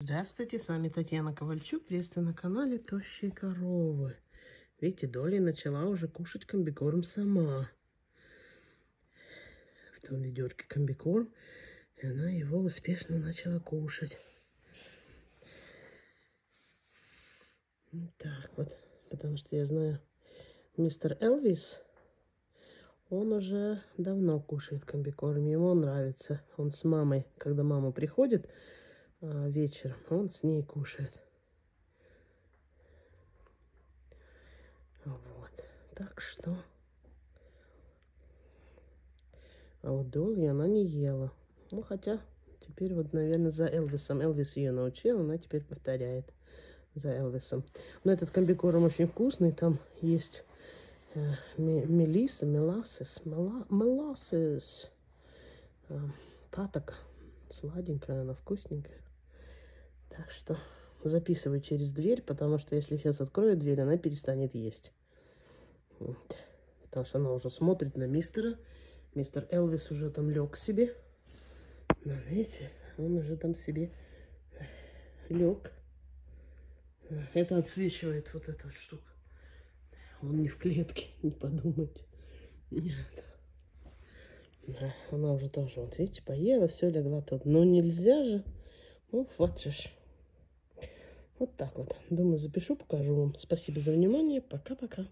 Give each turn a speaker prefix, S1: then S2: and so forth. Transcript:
S1: Здравствуйте, с вами Татьяна Ковальчук. Приветствую на канале Тощие коровы. Видите, Доля начала уже кушать комбикорм сама. В том ведерке комбикорм, и она его успешно начала кушать. Вот так вот, потому что я знаю, мистер Элвис, он уже давно кушает комбикорм, ему нравится. Он с мамой, когда мама приходит, а, вечером, он с ней кушает. Вот. Так что... А вот Долли она не ела. Ну, хотя теперь вот, наверное, за Элвисом. Элвис ее научил, она теперь повторяет за Элвисом. Но этот комбикорм очень вкусный. Там есть э, мелиса, мелассес, мелассес. Э, патока. Сладенькая, она вкусненькая. Так что записываю через дверь, потому что если сейчас открою дверь, она перестанет есть. Потому что она уже смотрит на мистера. Мистер Элвис уже там лег себе. Ну, видите, он уже там себе лег. Это отсвечивает вот эта штука. Он не в клетке, не подумайте. Нет. Она уже тоже, вот видите, поела, все, легла тут. Но нельзя же. Ну, вот же. Вот так вот. Думаю, запишу, покажу вам. Спасибо за внимание. Пока-пока.